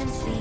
and see.